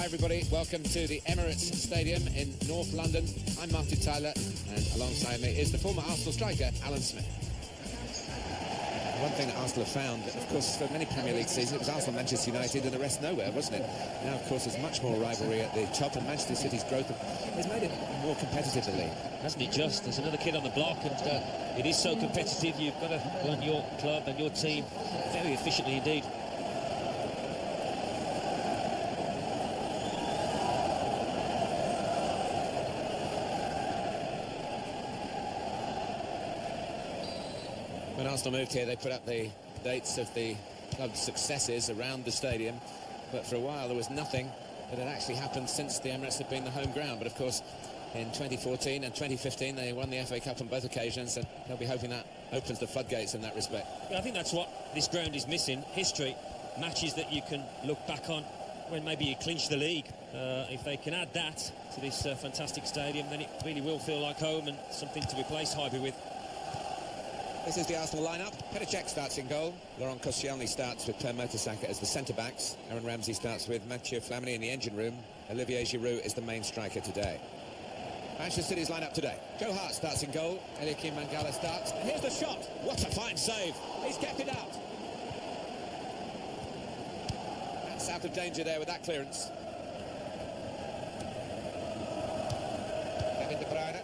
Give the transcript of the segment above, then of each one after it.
Hi everybody, welcome to the Emirates Stadium in North London. I'm Martin Tyler and alongside me is the former Arsenal striker Alan Smith. One thing that Arsenal have found, of course, for many Premier League seasons, it was Arsenal, Manchester United and the rest nowhere, wasn't it? Now, of course, there's much more rivalry at the top and Manchester City's growth has made it more competitive, the league. Hasn't it just? There's another kid on the block and uh, it is so competitive. You've got to run your club and your team very efficiently indeed. When Arsenal moved here, they put up the dates of the club's successes around the stadium. But for a while, there was nothing that had actually happened since the Emirates had been the home ground. But of course, in 2014 and 2015, they won the FA Cup on both occasions, and they'll be hoping that opens the floodgates in that respect. Yeah, I think that's what this ground is missing. History, matches that you can look back on when maybe you clinch the league. Uh, if they can add that to this uh, fantastic stadium, then it really will feel like home and something to replace Highbury with. This is the Arsenal lineup. Petr Cech starts in goal. Laurent Koscielny starts with Per Mertesacker as the centre-backs. Aaron Ramsey starts with Mathieu Flamini in the engine room. Olivier Giroud is the main striker today. Manchester City's lineup today. Joe Hart starts in goal. Eliaquim Mangala starts. And here's the shot. What a fine save. He's kept it out. That's out of danger there with that clearance. Kevin De Bruyne.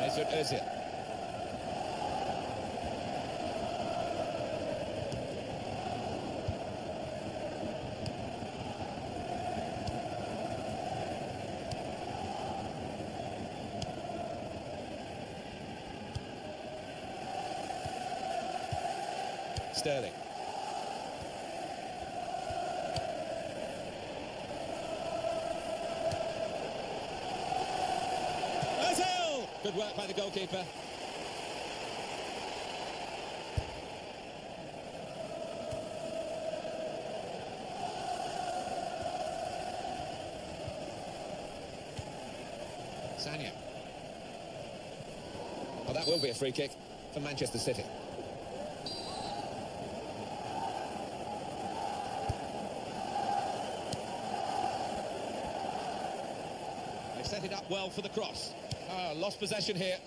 Mesut Ozil. Sterling. Ozil! Good work by the goalkeeper. Sagna. Well, that will be a free kick for Manchester City. Set it up well for the cross. Ah, lost possession here.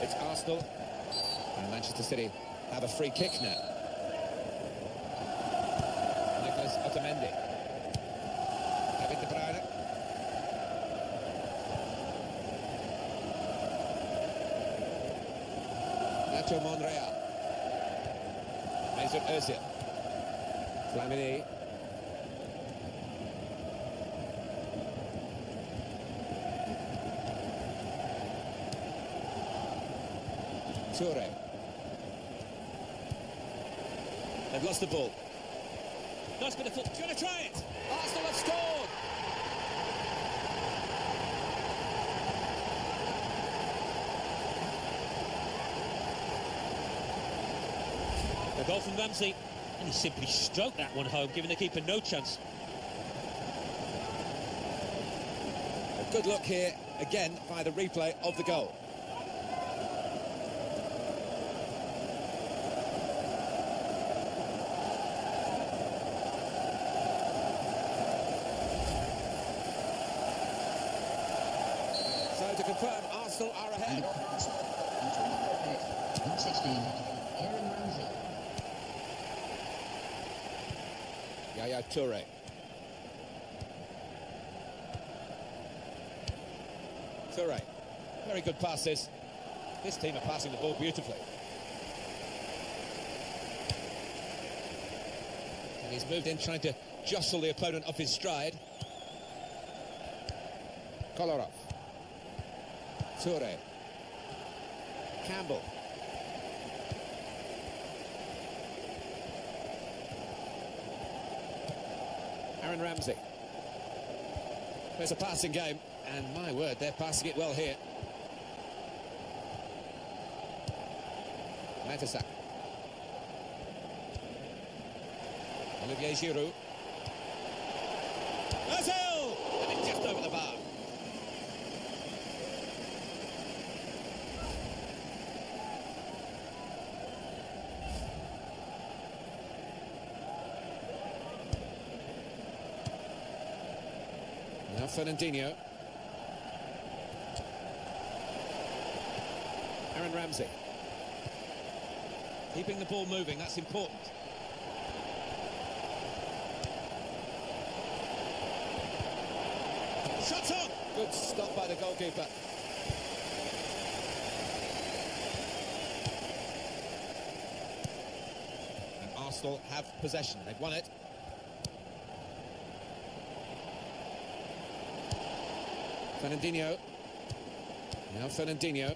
It's Arsenal and Manchester City have a free kick now. Nicolas Otamendi. Kevin De Bruyne. Nacho Monreal. Mesut Ozil. Flamini. Toure. They've lost the ball. Nice bit of foot. Want to try it? Arsenal have scored. The goal from Ramsey. And he simply stroked that one home, giving the keeper no chance. A good look here, again, by the replay of the goal. So to confirm, Arsenal are ahead. Number 16, Aaron Ramsey. Yaya Toure. Toure. Very good passes. This team are passing the ball beautifully. And he's moved in trying to jostle the opponent off his stride. Kolarov. Toure. Campbell. Aaron Ramsey. There's a passing game, and my word, they're passing it well here. Mertesacker. Olivier Giroud. And it's just over the bar. Now Fernandinho. Aaron Ramsey. Keeping the ball moving, that's important. Shot on! Good stop by the goalkeeper. And Arsenal have possession, they've won it. Fernandinho. Now Fernandinho.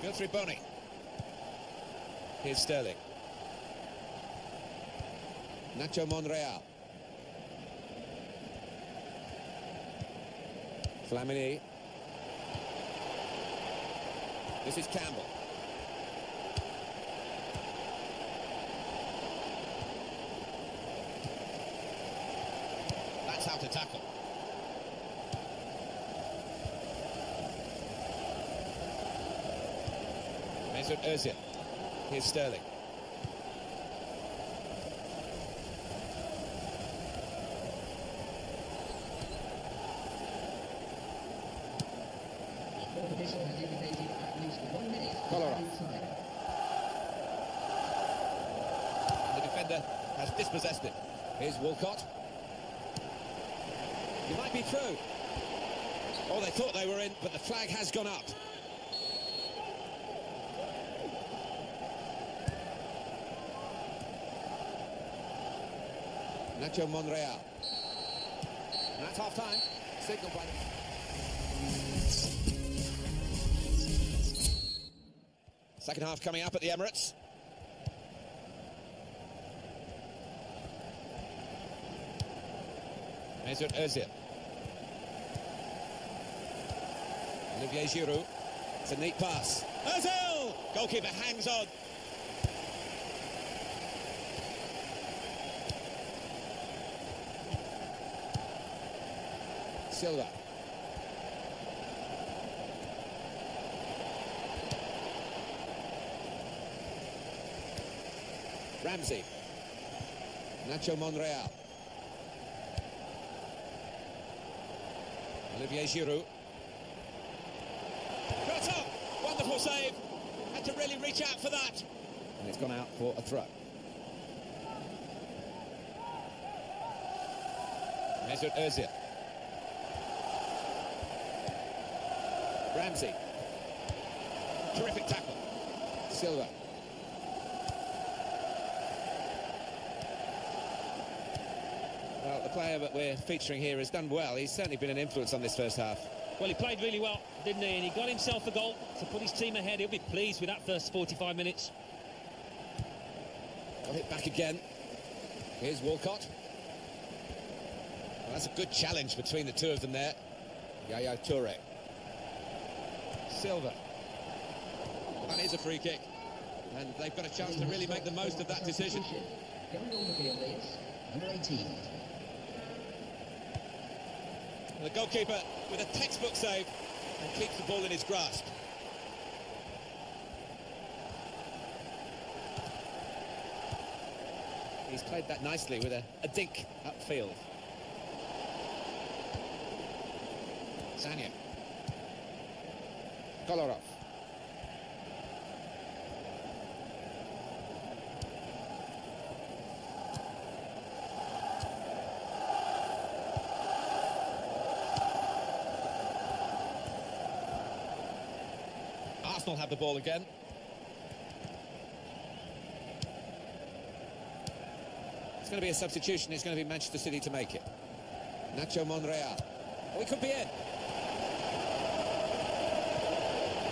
Guthrie Bony. Here's Sterling. Nacho Monreal. Flamini. This is Campbell. How to tackle. Mesut Ozil. Here's Sterling. The defender has dispossessed it. Here's Walcott. He might be through. Oh, they thought they were in, but the flag has gone up. Nacho Monreal. And that's half time. Signal by Second half coming up at the Emirates. Mesut Ozil. Olivier Giroud. It's a neat pass. Ozil! Goalkeeper hangs on. Silva. Ramsey. Nacho Monreal. Olivier Giroud. Up! Wonderful save. Had to really reach out for that. And it's gone out for a throw. Mesut Ozil. Ramsey. Terrific tackle. Silva. Well, the player that we're featuring here has done well. He's certainly been an influence on this first half. Well, he played really well, didn't he? And he got himself a goal to put his team ahead. He'll be pleased with that first 45 minutes. Got it back again. Here's Walcott. Well, that's a good challenge between the two of them there. Yaya Toure. Silva. That is a free kick. And they've got a chance to really make the most of that decision. Going on the field is number 18. The goalkeeper with a textbook save and keeps the ball in his grasp. He's played that nicely with a, a dink upfield. Sagna. Kolarov. Arsenal have the ball again. It's going to be a substitution. It's going to be Manchester City to make it. Nacho Monreal. Oh, he could be in.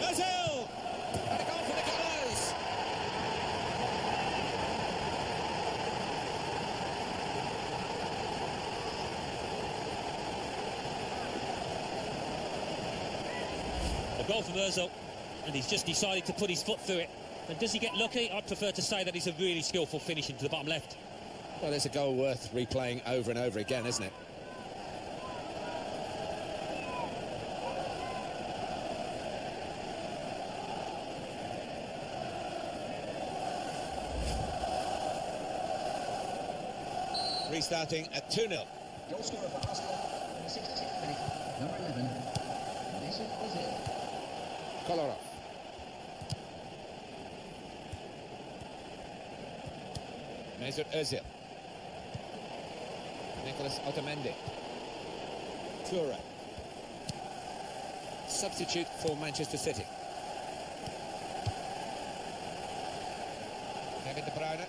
Ozil! And a goal for the Gunners. A goal from Ozil, and he's just decided to put his foot through it. And does he get lucky? I'd prefer to say that he's a really skillful finish into the bottom left. Well, it's a goal worth replaying over and over again, isn't it? Restarting at 2-0. Number 11, Kolarov. Mesut Ozil. Nicolas Otamendi. Toure. Substitute for Manchester City. David De Bruyne.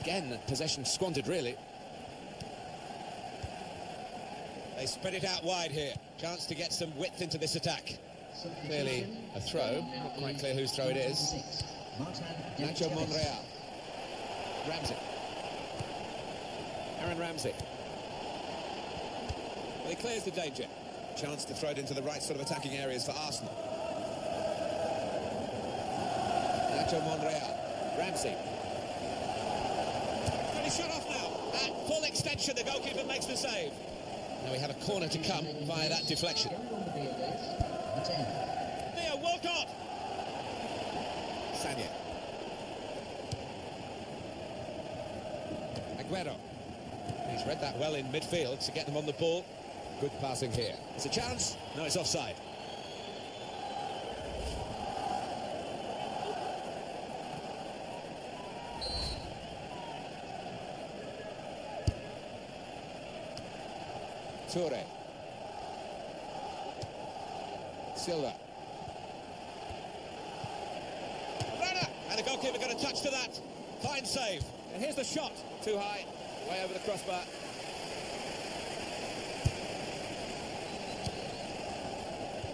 Again, possession squandered, really. They spread it out wide here. Chance to get some width into this attack. Clearly a throw. Not quite clear whose throw it is. Nacho Monreal. Ramsey. Aaron Ramsey. Well, he clears the danger. Chance to throw it into the right sort of attacking areas for Arsenal. Nacho Monreal. Ramsey. Got his shot off now. At full extension, the goalkeeper makes the save. Now we have a corner to come via that deflection. Carrying on the field is number 10. Theo Walcott. Sagna. Aguero. He's read that well in midfield to get them on the ball. Good passing here. It's a chance. No, it's offside. Toure. Silva. And the goalkeeper got a touch to that. Fine save. And here's the shot. Too high. Way over the crossbar.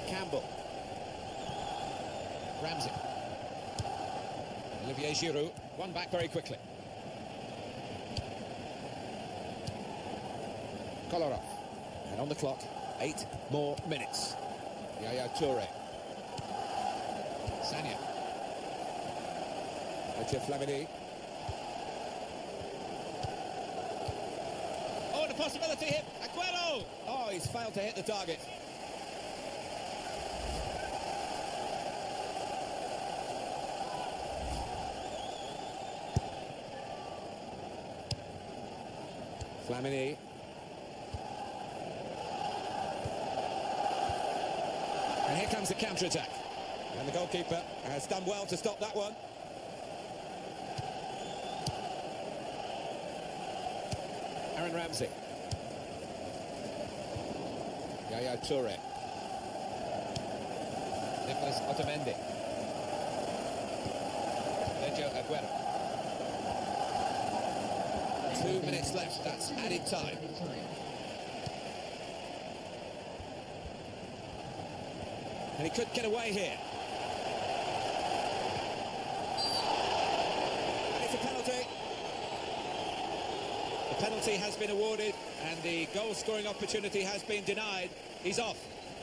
Campbell. Ramsey. Olivier Giroud. One back very quickly. Kolarov. And on the clock, eight more minutes. Yaya Toure. Sagna. Mathieu Flamini. Oh, and a possibility hit. Aguero! Oh, he's failed to hit the target. Flamini. And here comes the counter-attack. And the goalkeeper has done well to stop that one. Aaron Ramsey. Yaya Toure. Otamendi. Sergio Aguero. Two minutes left, that's added time. Added time. And he could get away here. And it's a penalty. The penalty has been awarded and the goal-scoring opportunity has been denied. He's off.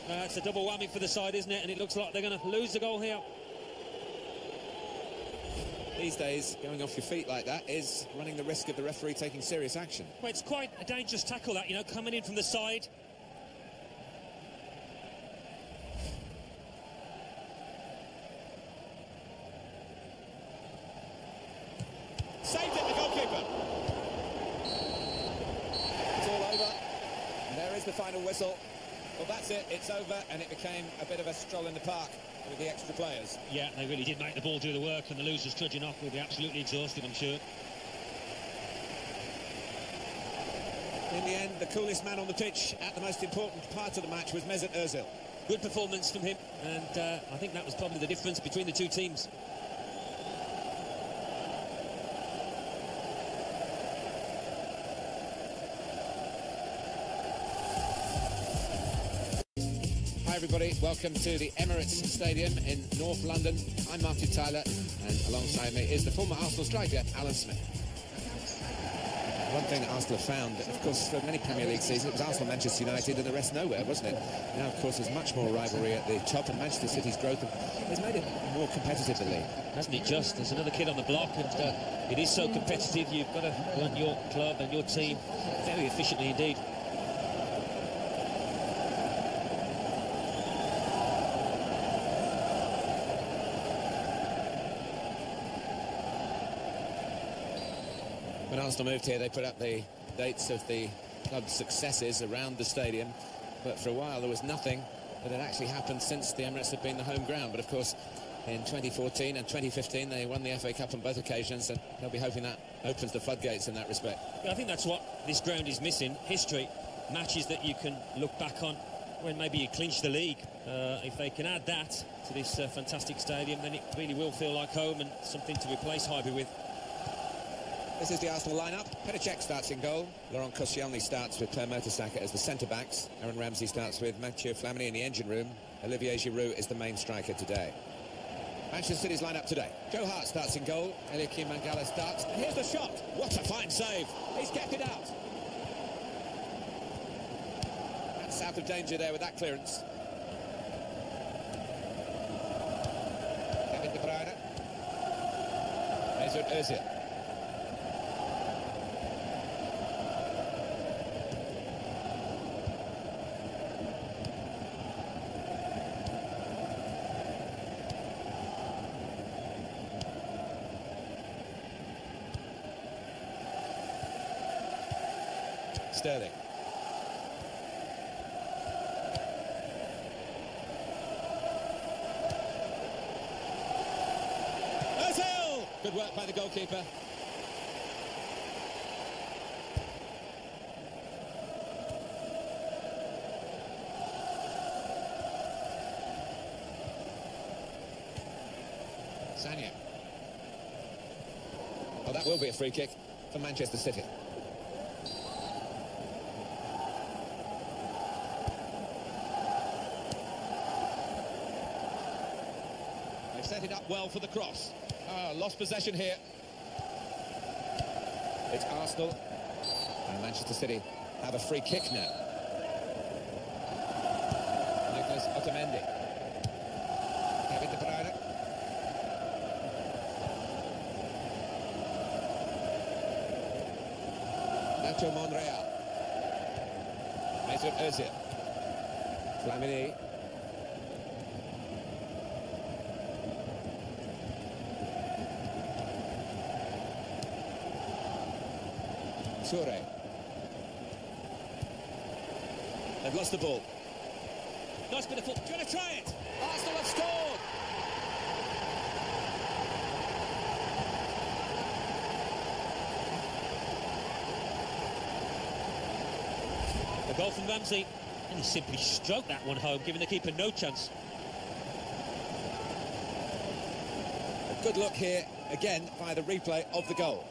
Uh, it's a double whammy for the side, isn't it? And it looks like they're going to lose the goal here. These days, going off your feet like that is running the risk of the referee taking serious action. Well, it's quite a dangerous tackle, that, you know, coming in from the side. Saved it, the goalkeeper. It's all over. And there is the final whistle. Well, It's over, and it became a bit of a stroll in the park with the extra players. Yeah, they really did make the ball do the work, and the losers trudging off will be absolutely exhausted, I'm sure. In the end, the coolest man on the pitch at the most important part of the match was Mesut Ozil. Good performance from him, and uh, I think that was probably the difference between the two teams. Everybody. Welcome to the Emirates Stadium in North London. I'm Martin Tyler, and alongside me is the former Arsenal striker, Alan Smith. One thing that Arsenal found, of course, for many Premier League seasons, it was Arsenal, Manchester United, and the rest nowhere, wasn't it? Now, of course, there's much more rivalry at the top, and Manchester City's growth has made it more competitive, the league. Hasn't it just? There's another kid on the block, and uh, it is so competitive. You've got to run your club and your team very efficiently indeed. Arsenal moved here, they put up the dates of the club's successes around the stadium, but for a while there was nothing that had actually happened since the Emirates had been the home ground. But of course, in 2014 and 2015, they won the FA Cup on both occasions, and they'll be hoping that opens the floodgates in that respect. I think that's what this ground is missing history, matches that you can look back on when maybe you clinch the league. Uh, if they can add that to this uh, fantastic stadium, then it really will feel like home and something to replace Highbury with. This is the Arsenal lineup. Petr Cech starts in goal. Laurent Koscielny starts with Per Mertesacker as the centre-backs. Aaron Ramsey starts with Mathieu Flamini in the engine room. Olivier Giroud is the main striker today. Manchester City's lineup today. Joe Hart starts in goal. Eliaquim Mangala starts. And here's the shot. What a fine save. He's kept it out. That's out of danger there with that clearance. Kevin De Bruyne. Mesut Ozil. Sterling. Ozil! Good work by the goalkeeper. Sagna. Oh, that will be a free kick for Manchester City. They've set it up well for the cross. Ah, lost possession here. It's Arsenal and Manchester City have a free kick now. Nicolas Otamendi. Kevin De Bruyne. Nacho Monreal. Mesut Ozil. Flamini. Toure. Eh? They've lost the ball. Nice bit of foot. Want to try it? Arsenal have scored. A goal from Ramsey, and he simply stroked that one home, giving the keeper no chance. A good look here again by the replay of the goal.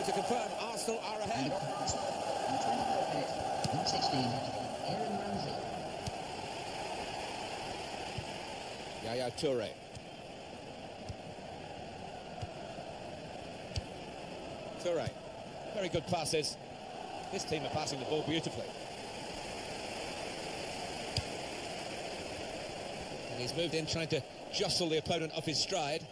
So to confirm, Arsenal are ahead. off the spot. On the 24th minute, number 16, Aaron Ramsey. Yaya Toure. Toure. Very good passes. This team are passing the ball beautifully. And he's moved in trying to jostle the opponent off his stride.